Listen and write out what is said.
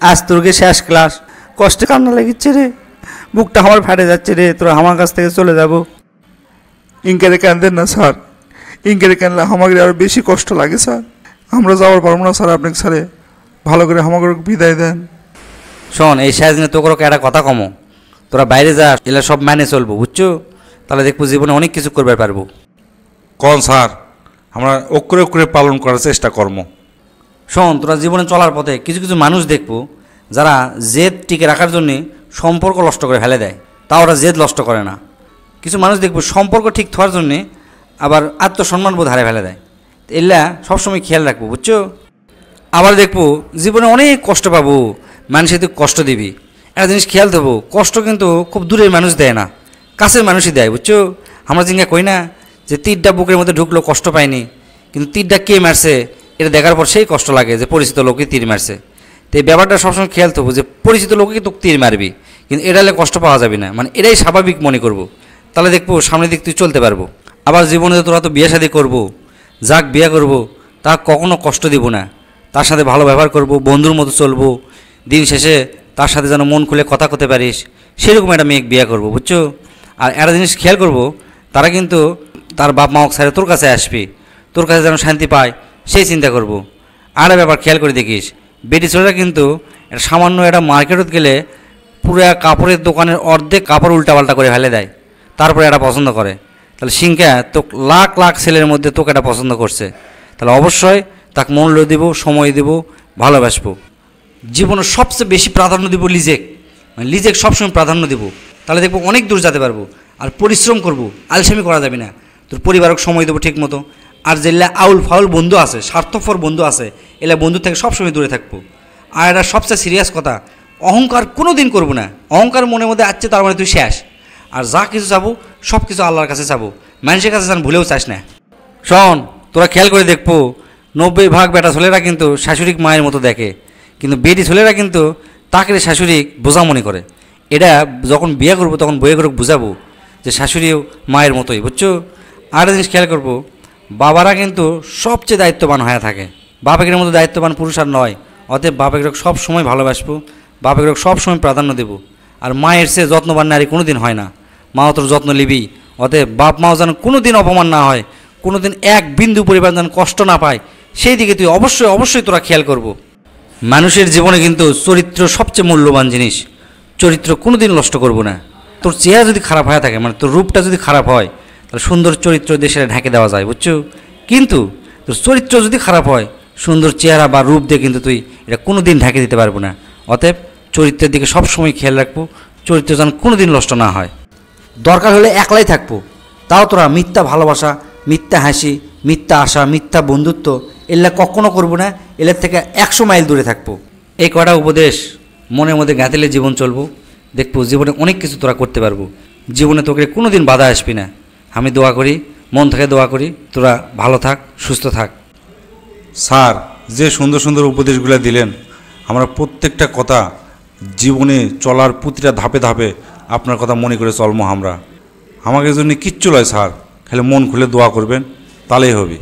আজ তোরকে শেষ ক্লাস কষ্টে কান্না লেগেছে রে। বুকটা আমার ফাটে যাচ্ছে রে। তোরা আমার কাছ থেকে চলে যাব। ইনকারে কান্দেন না স্যার। ইনকারে কানলে আমাকে আরও বেশি কষ্ট লাগে স্যার। আমরা যাওয়ার পারব না স্যার আপনাকে স্যারে। ভালো করে আমাকে বিদায় দেন। শোন এই শেষ দিনে তোকে একটা কথা কমো। তোরা বাইরে যা এলা সব মানে চলবো বুঝছ? তাহলে দেখব জীবনে অনেক কিছু করবে পারব। কন স্যার? আমরা অক্ষরে অক্ষরে পালন করার চেষ্টা কর্ম শোন, তোরা জীবনে চলার পথে কিছু কিছু মানুষ দেখব যারা জেদ টিকে রাখার জন্যে সম্পর্ক নষ্ট করে ফেলে দেয়। তা ওরা জেদ নষ্ট করে না। কিছু মানুষ দেখব সম্পর্ক ঠিক থাকার জন্যে আবার আত্মসম্মান বোধ হারে ফেলে দেয়। তো এগুলা সবসময় খেয়াল রাখব, বুঝছ? আবার দেখব জীবনে অনেক কষ্ট পাবো মানুষে তুই কষ্ট দিবি। একটা জিনিস খেয়াল দেবো, কষ্ট কিন্তু খুব দূরের মানুষ দেয় না, কাছের মানুষই দেয়, বুঝছ? আমরা জিঙ্গা কই না যে তীরটা বুকের মধ্যে ঢুকলো কষ্ট পায়নি কিন্তু তীরটা কে মারছে? এটা দেখার পর সেই কষ্ট লাগে যে পরিচিত লোকই তীর মারছে। তো এই ব্যাপারটা সবসময় খেয়াল থাকব যে পরিচিত লোকই তোকে তীর মারবি। কিন্তু এটা হলে কষ্ট পাওয়া যাবে না। মানে এটাই স্বাভাবিক মনে করব। তাহলে দেখব সামনের দিক তুই চলতে পারব। আবার জীবনে তোরা তো বিয়ে শাদি করব। যাক বিয়ে করব। তা কখনো কষ্ট দিব না। তার সাথে ভালো ব্যবহার করব, বন্ধুর মতো চলবো। দিন শেষে তার সাথে যেন মন খুলে কথা করতে পারিস। সেরকম একটা মেয়ে বিয়ে করব, বুঝছ? আর একটা জিনিস খেয়াল করব, তারা কিন্তু তার বাপ মা ছেড়ে তোর কাছে আসবে। তোর কাছে যেন শান্তি পায়। সেই চিন্তা করব। আর ব্যাপার খেয়াল করে দেখিস। বেটি ছেলেরা কিন্তু সামান্য একটা মার্কেটত গেলে পুরো কাপড়ের দোকানের অর্ধেক কাপড় উল্টাপাল্টা করে ফেলে দেয়। তারপরে এটা পছন্দ করে। তাহলে সিংকা তো লাখ লাখ ছেলের মধ্যে তোকে এটা পছন্দ করছে। তাহলে অবশ্যই তাকে মূল্য দেব, সময় দেব, ভালোবাসবো। জীবনের সবচেয়ে বেশি প্রাধান্য দেবো লিজেক। মানে লিজেক সবসময় প্রাধান্য দেবো। তাহলে দেখব অনেক দূর যেতে পারব। আর পরিশ্রম করব। আলসেমি করা যাবে না। তোর পরিবারক সময় দেবো ঠিক মতো আর যেগুলা আউল ফাউল বন্ধু আছে, স্বার্থপর বন্ধু আছে, এলা বন্ধু থেকে সবসময় দূরে থাকব। আর এটা সবচেয়ে সিরিয়াস কথা, অহংকার কোনো দিন করব না। অহংকার মনের মধ্যে আসছে তার মানে তুই শেষ। আর যা কিছু চাবো সব কিছু আল্লাহর কাছে চাবো। মানুষের কাছে যেন ভুলেও চাস না। শোন, তোরা খেয়াল করে দেখব, নব্বই ভাগ বেটা ছেলেরা কিন্তু শাশুড়িক মায়ের মতো দেখে। কিন্তু বেটি ছেলেরা কিন্তু তাকে শাশুড়ি বোঝা মনে করে। এটা যখন বিয়ে করব, তখন বইয়ে করে বুঝাবো যে শাশুড়িও মায়ের মতোই, বুঝছ? আর জিনিস খেয়াল করব বাবারা কিন্তু সবচেয়ে দায়িত্ববান হয়ে থাকে। বাপেকের মতো দায়িত্ববান পুরুষ আর নয়। অতএব বাপেকে সব সময় ভালোবাসবো, বাপেকে সব সময় প্রাধান্য দেবো। আর মায়ের সে যত্নবান নারী কোনো দিন হয় না। মাও তোর যত্ন নিবি। অতএব বাপ মাও যেন কোনো দিন অপমান না হয় কোনো দিন এক বিন্দু পরিবার যেন কষ্ট না পায়, সেই দিকে তুই অবশ্যই অবশ্যই তোরা খেয়াল করব। মানুষের জীবনে কিন্তু চরিত্র সবচেয়ে মূল্যবান জিনিস। চরিত্র কোনো দিন নষ্ট করব না। তোর চেহারা যদি খারাপ হয়ে থাকে মানে তোর রূপটা যদি খারাপ হয় তাহলে সুন্দর চরিত্র সেটা ঢেকে দেওয়া যায়, বুঝছ? কিন্তু তোর চরিত্র যদি খারাপ হয়, সুন্দর চেহারা বা রূপ দিয়ে কিন্তু তুই এটা কোনো দিন ঢেকে দিতে পারব না। অতএব চরিত্রের দিকে সবসময় খেয়াল রাখব, চরিত্র যেন কোনো দিন নষ্ট না হয়। দরকার হলে একলাই থাকব। তাও তোরা মিথ্যা ভালোবাসা, মিথ্যা হাসি, মিথ্যা আশা, মিথ্যা বন্ধুত্ব এগুলা কখনো করব না এলার থেকে একশো মাইল দূরে থাকব। এই কটা উপদেশ মনের মধ্যে গাঁথেলে জীবন চলবো, দেখব জীবনে অনেক কিছু তোরা করতে পারব। জীবনে তোকে কোনো দিন বাধা আসবি না। আমি দোয়া করি, মন থেকে দোয়া করি, তোরা ভালো থাক, সুস্থ থাক। স্যার, যে সুন্দর সুন্দর উপদেশগুলো দিলেন, আমরা প্রত্যেকটা কথা জীবনে চলার প্রতিটা ধাপে ধাপে আপনার কথা মনে করে চলমো আমরা। আমাকে জন্য কিচ্ছু নয় স্যার, খালি মন খুলে দোয়া করবেন, তাহলেই হবে।